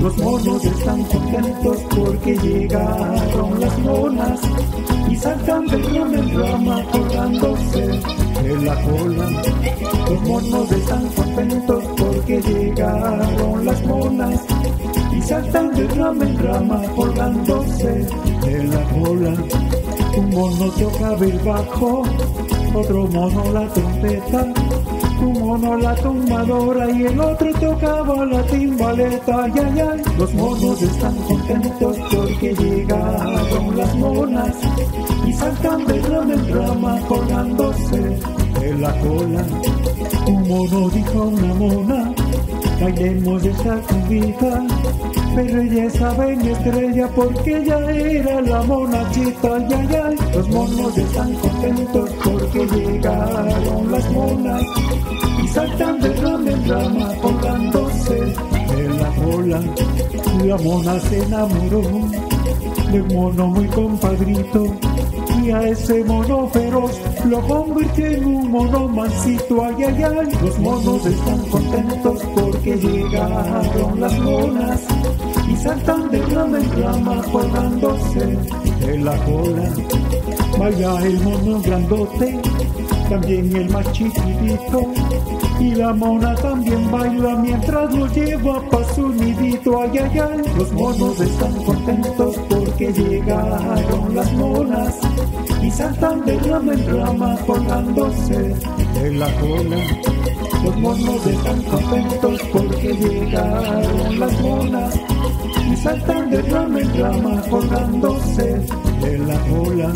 Los monos están contentos porque llegaron las monas y saltan de rama en rama colgándose en la cola. Los monos están contentos porque llegaron las monas y saltan de rama en rama colgándose en la cola. Un mono toca el bajo, otro mono la trompeta un mono la tomadora y el otro tocaba la timbaleta. Ay, ay. Los monos están contentos porque llegaron las monas y saltan de rama en rama colgándose de la cola. Un mono dijo una mona, bailemos esa cumbita. Pero ella sabe mi estrella porque ella era la monachita, ay, ay. Los monos están contentos porque llegaron las monas y saltan de rama en rama colgándose de la cola. La mona se enamoró de un mono muy compadrito y a ese mono feroz lo convirtió en un mono mansito, ay, ay, ay. Los monos están contentos porque llegaron las monas y saltan de rama en rama colgándose de la cola. Vaya el mono grandote, también el más y la mona también baila mientras lo lleva pa' su nidito, ay, ay, ay. Los monos están contentos porque llegaron las monas saltan de rama en rama colgándose de la cola. Los monos están contentos porque llegaron las monas y saltan de rama en rama colgándose de la cola.